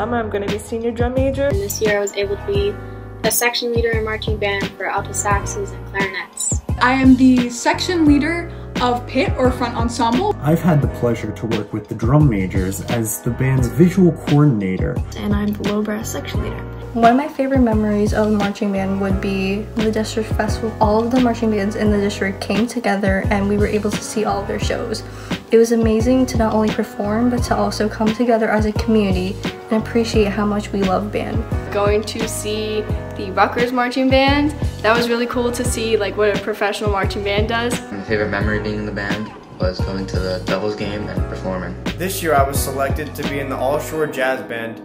summer I'm going to be senior drum major. And this year I was able to be a section leader in marching band for alto saxes and clarinets. I am the section leader of pit or front ensemble. I've had the pleasure to work with the drum majors as the band's visual coordinator. And I'm the low brass section leader. One of my favorite memories of marching band would be the district festival. All of the marching bands in the district came together and we were able to see all of their shows. It was amazing to not only perform but to also come together as a community and appreciate how much we love band. Going to see the Rutgers marching band, that was really cool to see like what a professional marching band does. My favorite memory being in the band was going to the Devils game and performing. This year I was selected to be in the All Shore Jazz Band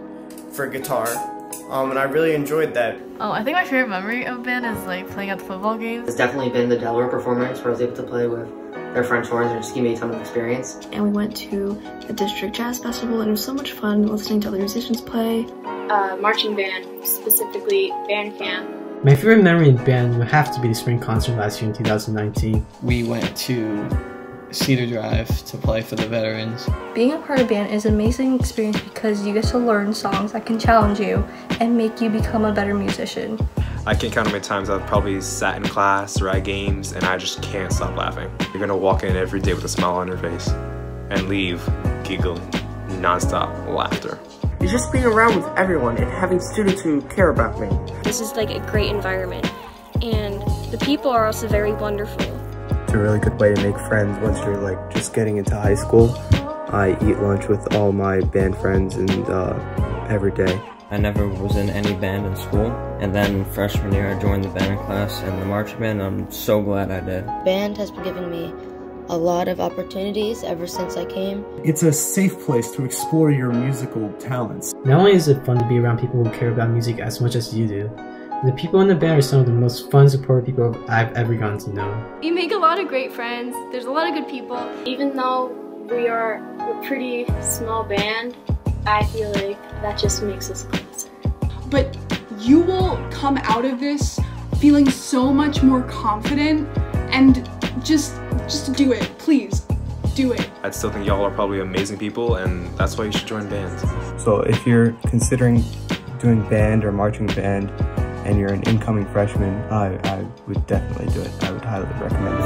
for guitar um, and I really enjoyed that. Oh, I think my favorite memory of band is like playing at the football games. It's definitely been the Delaware performance where I was able to play with their French horns and just give me a ton of experience. And we went to the District Jazz Festival and it was so much fun listening to other musicians play. Uh, marching band, specifically band camp. My favorite memory in band would have to be the spring concert last year in 2019. We went to Cedar Drive to play for the veterans. Being a part of band is an amazing experience because you get to learn songs that can challenge you and make you become a better musician. I can't count how many times I've probably sat in class or at games and I just can't stop laughing. You're gonna walk in every day with a smile on your face and leave giggling, nonstop laughter. It's just being around with everyone and having students who care about me. This is like a great environment and the people are also very wonderful a really good way to make friends once you're like just getting into high school. I eat lunch with all my band friends and uh, every day. I never was in any band in school, and then freshman year I joined the band class and the marching band. I'm so glad I did. Band has been giving me a lot of opportunities ever since I came. It's a safe place to explore your musical talents. Not only is it fun to be around people who care about music as much as you do, the people in the band are some of the most fun, supportive people I've ever gotten to know. You make a lot of great friends. There's a lot of good people. Even though we are a pretty small band, I feel like that just makes us closer. But you will come out of this feeling so much more confident and just just do it, please. Do it. I still think y'all are probably amazing people and that's why you should join bands. So if you're considering doing band or marching band, and you're an incoming freshman, I, I would definitely do it. I would highly recommend it.